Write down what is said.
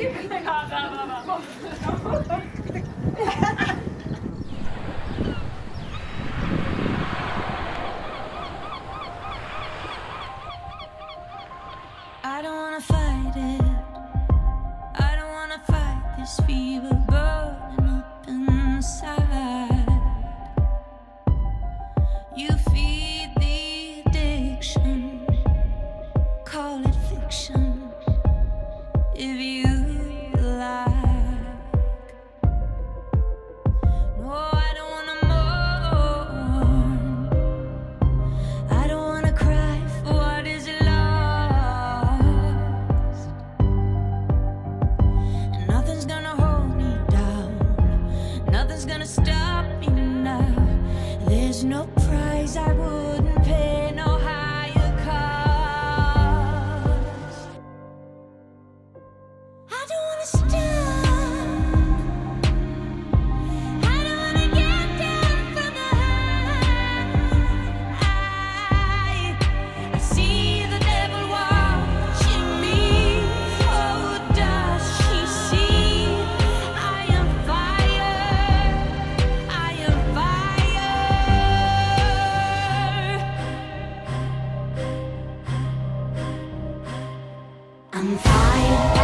I don't wanna fight it. I don't wanna fight this fever gonna stop me now. There's no prize I wouldn't. fire.